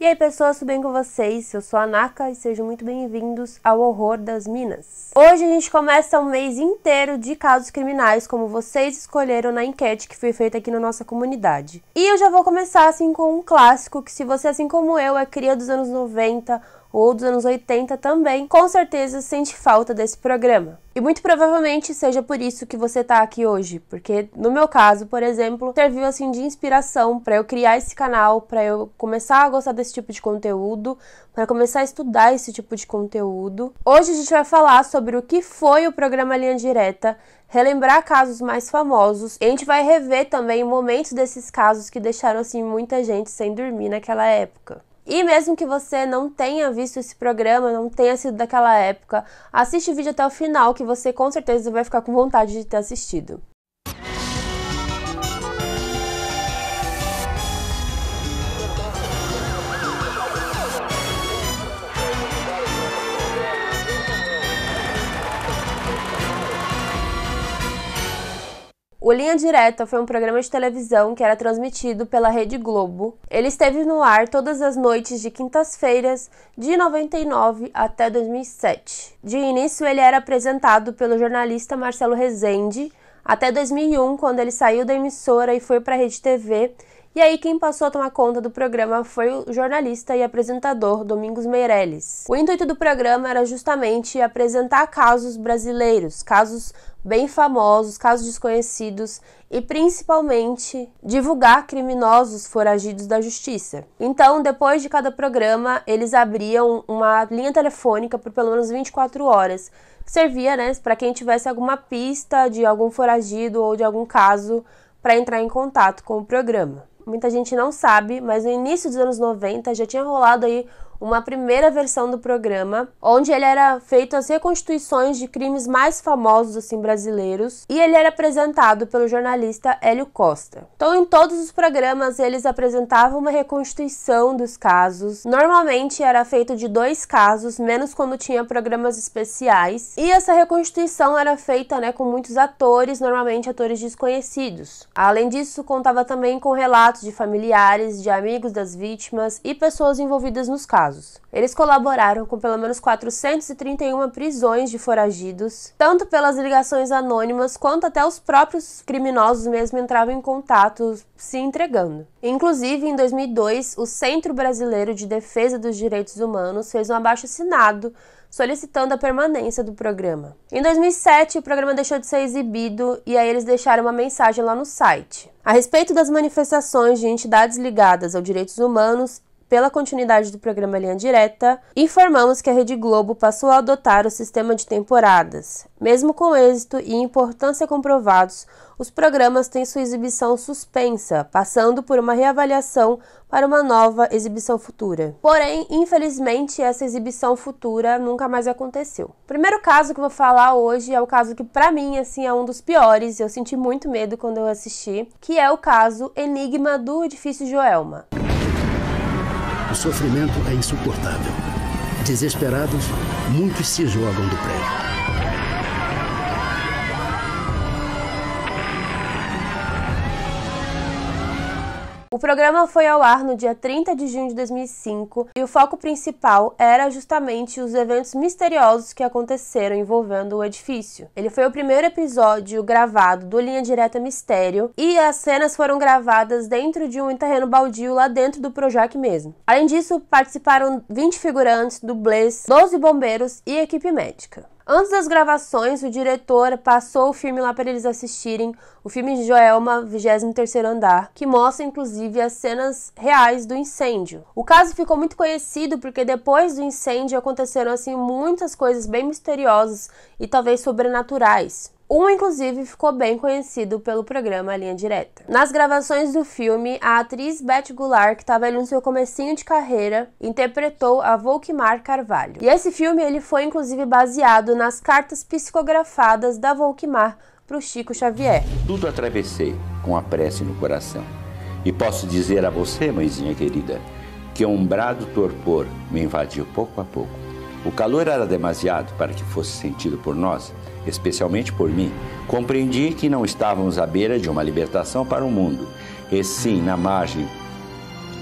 E aí pessoas, tudo bem com vocês? Eu sou a Naka e sejam muito bem-vindos ao Horror das Minas. Hoje a gente começa um mês inteiro de casos criminais, como vocês escolheram na enquete que foi feita aqui na nossa comunidade. E eu já vou começar assim com um clássico que se você assim como eu é cria dos anos 90 ou dos anos 80 também, com certeza sente falta desse programa. E muito provavelmente seja por isso que você está aqui hoje, porque no meu caso, por exemplo, serviu assim de inspiração para eu criar esse canal, para eu começar a gostar desse tipo de conteúdo, para começar a estudar esse tipo de conteúdo. Hoje a gente vai falar sobre o que foi o programa Linha Direta, relembrar casos mais famosos, e a gente vai rever também momentos desses casos que deixaram assim muita gente sem dormir naquela época. E mesmo que você não tenha visto esse programa, não tenha sido daquela época, assiste o vídeo até o final que você com certeza vai ficar com vontade de ter assistido. O Linha Direta foi um programa de televisão que era transmitido pela Rede Globo. Ele esteve no ar todas as noites de quintas-feiras de 99 até 2007. De início, ele era apresentado pelo jornalista Marcelo Rezende até 2001, quando ele saiu da emissora e foi para a Rede TV. E aí quem passou a tomar conta do programa foi o jornalista e apresentador Domingos Meirelles. O intuito do programa era justamente apresentar casos brasileiros, casos bem famosos, casos desconhecidos e principalmente divulgar criminosos foragidos da justiça. Então, depois de cada programa, eles abriam uma linha telefônica por pelo menos 24 horas, que servia, né, para quem tivesse alguma pista de algum foragido ou de algum caso para entrar em contato com o programa. Muita gente não sabe, mas no início dos anos 90 já tinha rolado aí uma primeira versão do programa, onde ele era feito as reconstituições de crimes mais famosos assim brasileiros, e ele era apresentado pelo jornalista Hélio Costa. Então, em todos os programas eles apresentavam uma reconstituição dos casos. Normalmente era feito de dois casos, menos quando tinha programas especiais. E essa reconstituição era feita, né, com muitos atores, normalmente atores desconhecidos. Além disso, contava também com relatos de familiares, de amigos das vítimas e pessoas envolvidas nos casos casos. Eles colaboraram com pelo menos 431 prisões de foragidos, tanto pelas ligações anônimas quanto até os próprios criminosos mesmo entravam em contato se entregando. Inclusive, em 2002, o Centro Brasileiro de Defesa dos Direitos Humanos fez um abaixo-assinado solicitando a permanência do programa. Em 2007, o programa deixou de ser exibido e aí eles deixaram uma mensagem lá no site. A respeito das manifestações de entidades ligadas aos direitos humanos pela continuidade do programa Linha Direta, informamos que a Rede Globo passou a adotar o sistema de temporadas. Mesmo com êxito e importância comprovados, os programas têm sua exibição suspensa, passando por uma reavaliação para uma nova exibição futura. Porém, infelizmente, essa exibição futura nunca mais aconteceu. O primeiro caso que vou falar hoje é o caso que para mim assim é um dos piores, eu senti muito medo quando eu assisti, que é o caso Enigma do Edifício Joelma. O sofrimento é insuportável. Desesperados, muitos se jogam do prédio. O programa foi ao ar no dia 30 de junho de 2005 e o foco principal era justamente os eventos misteriosos que aconteceram envolvendo o edifício. Ele foi o primeiro episódio gravado do Linha Direta Mistério e as cenas foram gravadas dentro de um terreno baldio lá dentro do Projac mesmo. Além disso, participaram 20 figurantes, dublês, 12 bombeiros e equipe médica. Antes das gravações, o diretor passou o filme lá para eles assistirem, o filme de Joelma, 23 Andar, que mostra inclusive as cenas reais do incêndio. O caso ficou muito conhecido porque depois do incêndio aconteceram assim muitas coisas bem misteriosas e talvez sobrenaturais. Um, inclusive, ficou bem conhecido pelo programa Linha Direta. Nas gravações do filme, a atriz Beth Goulart, que estava ali no seu comecinho de carreira, interpretou a Volkmar Carvalho. E esse filme ele foi, inclusive, baseado nas cartas psicografadas da Volkmar para o Chico Xavier. Tudo atravessei com a prece no coração. E posso dizer a você, mãezinha querida, que um brado torpor me invadiu pouco a pouco. O calor era demasiado para que fosse sentido por nós especialmente por mim, compreendi que não estávamos à beira de uma libertação para o mundo, e sim na margem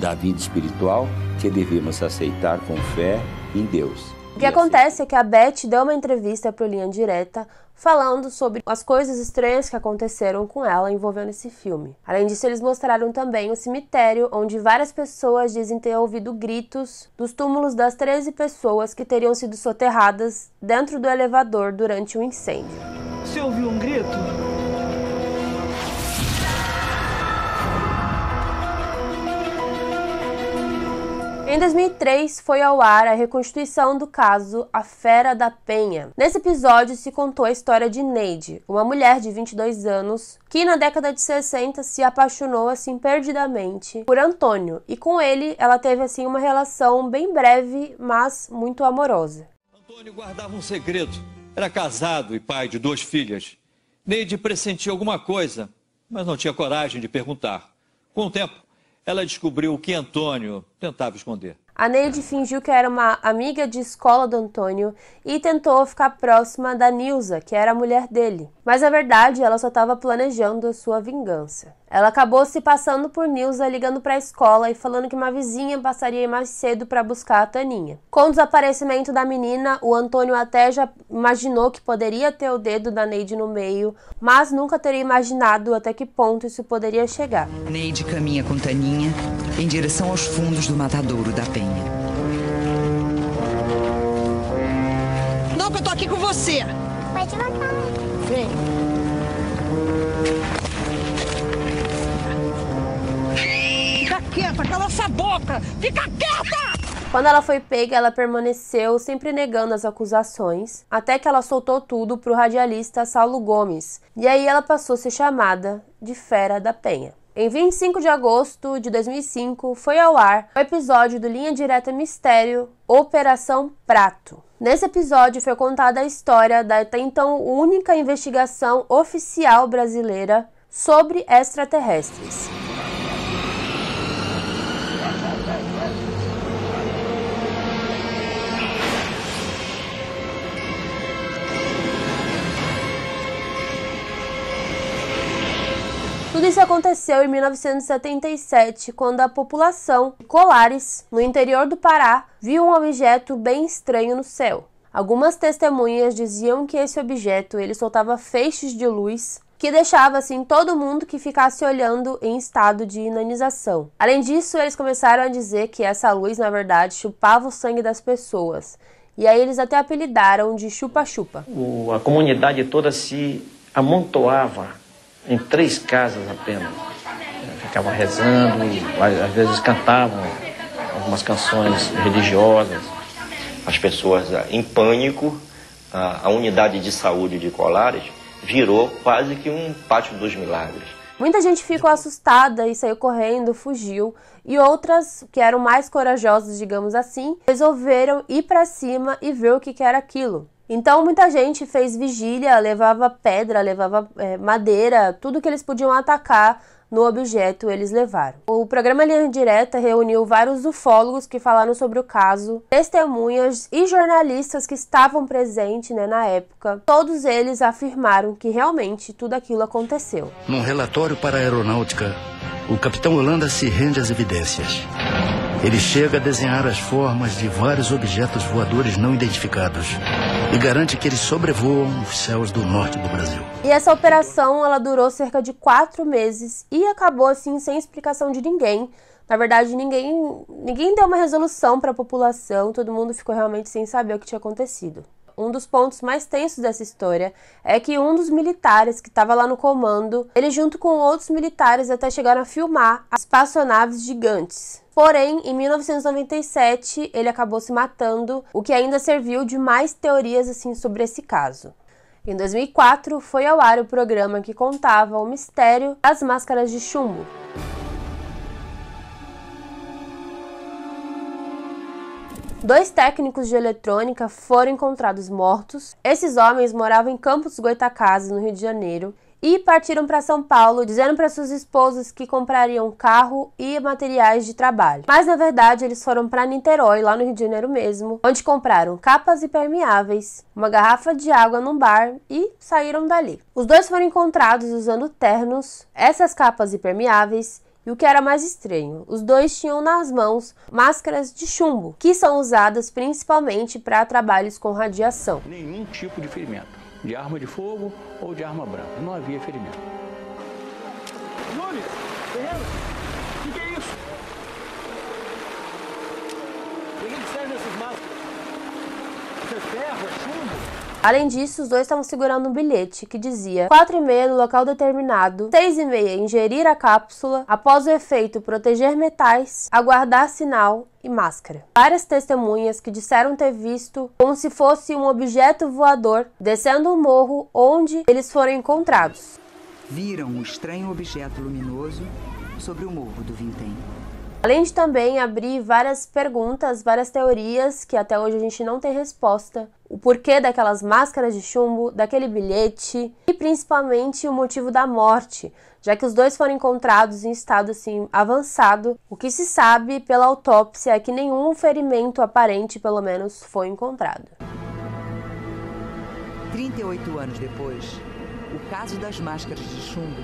da vida espiritual que devíamos aceitar com fé em Deus. O que acontece é que a Beth deu uma entrevista para o Linha Direta falando sobre as coisas estranhas que aconteceram com ela envolvendo esse filme. Além disso, eles mostraram também o cemitério onde várias pessoas dizem ter ouvido gritos dos túmulos das 13 pessoas que teriam sido soterradas dentro do elevador durante o um incêndio. Você ouviu um grito? Em 2003, foi ao ar a reconstituição do caso A Fera da Penha. Nesse episódio se contou a história de Neide, uma mulher de 22 anos que na década de 60 se apaixonou assim perdidamente por Antônio e com ele ela teve assim uma relação bem breve, mas muito amorosa. Antônio guardava um segredo. Era casado e pai de duas filhas. Neide pressentia alguma coisa, mas não tinha coragem de perguntar. Com o tempo, ela descobriu o que Antônio tentava esconder. A Neide fingiu que era uma amiga de escola do Antônio e tentou ficar próxima da Nilza, que era a mulher dele. Mas na verdade ela só estava planejando a sua vingança. Ela acabou se passando por Nilza ligando para a escola e falando que uma vizinha passaria mais cedo para buscar a Taninha. Com o desaparecimento da menina, o Antônio até já imaginou que poderia ter o dedo da Neide no meio, mas nunca teria imaginado até que ponto isso poderia chegar. Neide caminha com Taninha em direção aos fundos do matadouro da Penha. Não, que eu tô aqui com você. Pode matar. Vem. Quieta, cala essa boca! Fica quieta! Quando ela foi pega, ela permaneceu sempre negando as acusações, até que ela soltou tudo para o radialista Saulo Gomes, e aí ela passou a ser chamada de Fera da Penha. Em 25 de agosto de 2005, foi ao ar o episódio do Linha Direta Mistério Operação Prato. Nesse episódio foi contada a história da até então única investigação oficial brasileira sobre extraterrestres. Isso aconteceu em 1977, quando a população Colares, no interior do Pará, viu um objeto bem estranho no céu. Algumas testemunhas diziam que esse objeto ele soltava feixes de luz que deixava assim todo mundo que ficasse olhando em estado de inanização. Além disso, eles começaram a dizer que essa luz, na verdade, chupava o sangue das pessoas. E aí eles até apelidaram de chupa-chupa. A comunidade toda se amontoava em três casas apenas. Ficavam rezando, às vezes cantavam algumas canções religiosas. As pessoas em pânico, a, unidade de saúde de Colares virou quase que um pátio dos milagres. Muita gente ficou assustada e saiu correndo, fugiu, e outras, que eram mais corajosas, digamos assim, resolveram ir para cima e ver o que, que era aquilo. Então muita gente fez vigília, levava pedra, levava é, madeira, tudo que eles podiam atacar no objeto eles levaram. O programa Linha Direta reuniu vários ufólogos que falaram sobre o caso, testemunhas e jornalistas que estavam presentes né, na época. Todos eles afirmaram que realmente tudo aquilo aconteceu. Num relatório para a aeronáutica, o capitão Holanda se rende às evidências. Ele chega a desenhar as formas de vários objetos voadores não identificados e garante que eles sobrevoam os céus do norte do Brasil. E essa operação ela durou cerca de quatro meses e acabou assim sem explicação de ninguém. Na verdade, ninguém, ninguém deu uma resolução para a população, todo mundo ficou realmente sem saber o que tinha acontecido. Um dos pontos mais tensos dessa história é que um dos militares que estava lá no comando, ele junto com outros militares até chegaram a filmar as espaçonaves gigantes. Porém, em 1997, ele acabou se matando, o que ainda serviu de mais teorias assim sobre esse caso. Em 2004, foi ao ar o programa que contava o mistério das máscaras de chumbo. Dois técnicos de eletrônica foram encontrados mortos. Esses homens moravam em Campos Goitacazes, no Rio de Janeiro, e partiram para São Paulo, dizendo para suas esposas que comprariam carro e materiais de trabalho. Mas na verdade, eles foram para Niterói, lá no Rio de Janeiro mesmo, onde compraram capas impermeáveis, uma garrafa de água num bar e saíram dali. Os dois foram encontrados usando ternos, essas capas impermeáveis E o que era mais estranho, os dois tinham nas mãos máscaras de chumbo, que são usadas principalmente para trabalhos com radiação. Nenhum tipo de ferimento, de arma de fogo ou de arma branca. Não havia ferimento. Nunes, Ferreira, o que, que, é isso? O que, que serve essas máscaras? Isso é ferro, é chumbo? Além disso, os dois estavam segurando um bilhete que dizia 4 e meia no local determinado, 6 e meia ingerir a cápsula, após o efeito proteger metais, aguardar sinal e máscara. Várias testemunhas que disseram ter visto como se fosse um objeto voador descendo o um morro onde eles foram encontrados. Viram um estranho objeto luminoso sobre o morro do Vintém. Além de também abrir várias perguntas, várias teorias que até hoje a gente não tem resposta. O porquê daquelas máscaras de chumbo, daquele bilhete e principalmente o motivo da morte, já que os dois foram encontrados em estado assim avançado. O que se sabe pela autópsia é que nenhum ferimento aparente, pelo menos, foi encontrado. 38 anos depois, o caso das máscaras de chumbo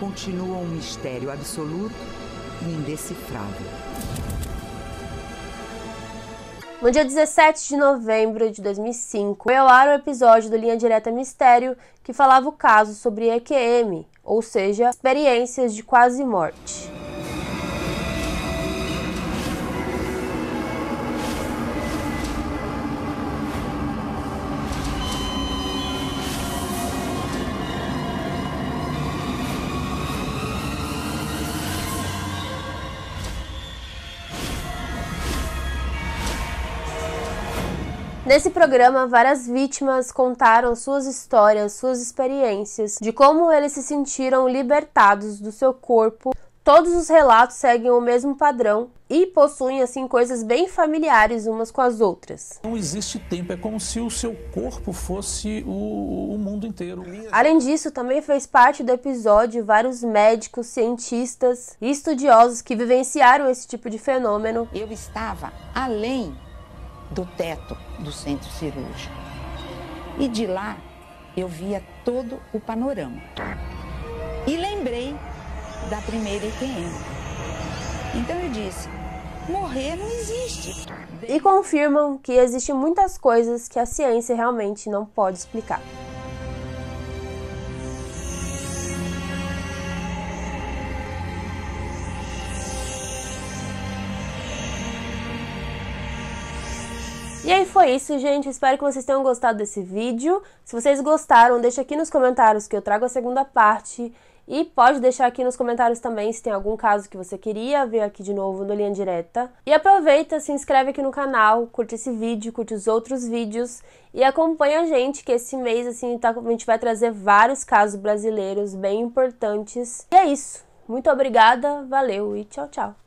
continua um mistério absoluto indecifrável. No dia 17 de novembro de 2005, foi ao ar o episódio do Linha Direta Mistério que falava o caso sobre EQM, ou seja, experiências de quase morte. Nesse programa, várias vítimas contaram suas histórias, suas experiências, de como eles se sentiram libertados do seu corpo. Todos os relatos seguem o mesmo padrão e possuem assim coisas bem familiares umas com as outras. Não existe tempo, é como se o seu corpo fosse o, o mundo inteiro. Além disso, também fez parte do episódio vários médicos, cientistas e estudiosos que vivenciaram esse tipo de fenômeno. Eu estava além do teto do centro cirúrgico. E de lá eu via todo o panorama. E lembrei da primeira EQM. Então eu disse: morrer não existe. E confirmam que existem muitas coisas que a ciência realmente não pode explicar. Foi isso, gente. Espero que vocês tenham gostado desse vídeo. Se vocês gostaram, deixa aqui nos comentários que eu trago a segunda parte. E pode deixar aqui nos comentários também se tem algum caso que você queria ver aqui de novo no Linha Direta. E aproveita, se inscreve aqui no canal, curte esse vídeo, curte os outros vídeos e acompanha a gente, que esse mês assim tá, a gente vai trazer vários casos brasileiros bem importantes. E é isso. Muito obrigada, valeu e tchau, tchau.